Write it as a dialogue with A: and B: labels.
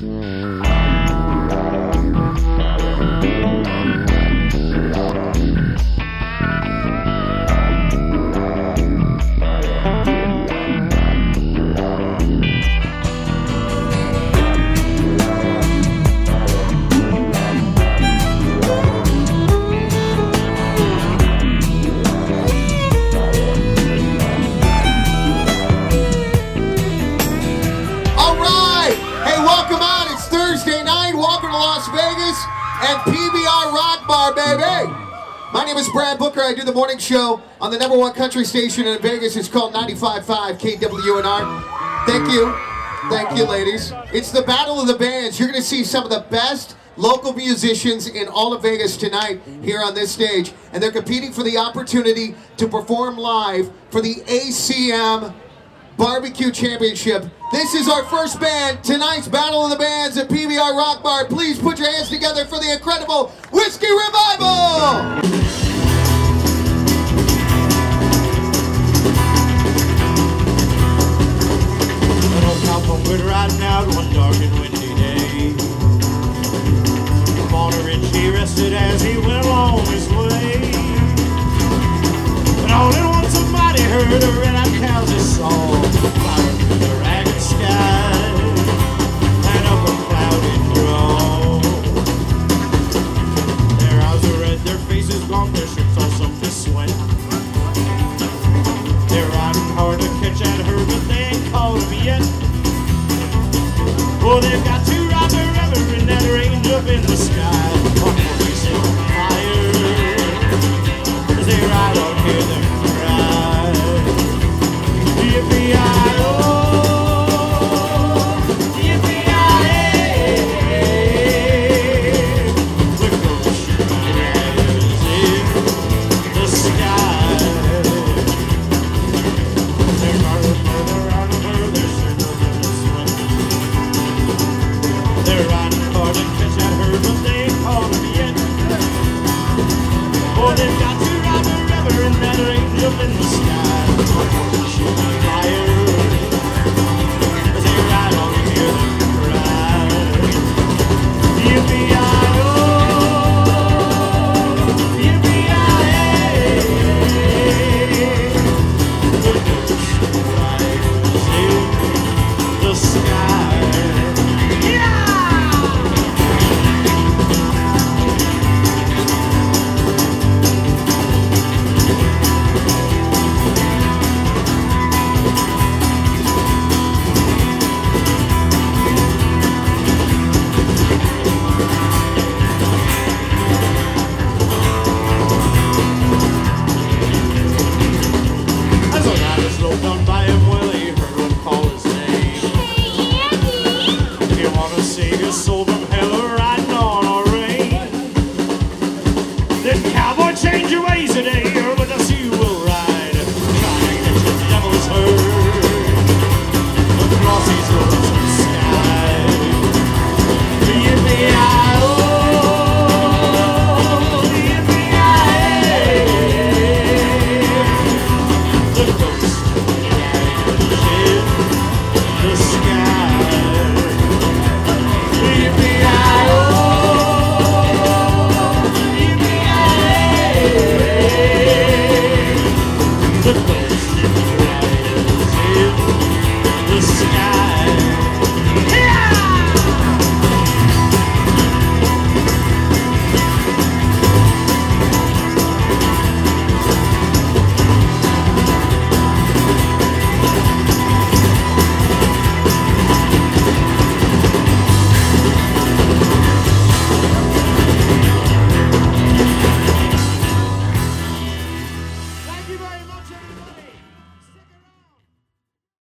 A: All PBR Rock Bar, baby. My name is Brad Booker. I do the morning show on the number one country station in Vegas. It's called 95.5 KWNR. Thank you. Thank you, ladies. It's the Battle of the Bands. You're going to see some of the best local musicians in all of Vegas tonight here on this stage. And they're competing for the opportunity to perform live for the ACM Barbecue Championship. This is our first band, tonight's Battle of the Bands at PBR Rock Bar. Please put your hands together for the incredible Whiskey Revival!
B: Would riding out one dark and windy day. Upon a ridge he rested as he went along his way. But all at once somebody heard a red-eyed cow's song to catch that herd, but up in the sky. sold from hell, right on a rain. Did cowboy change your way?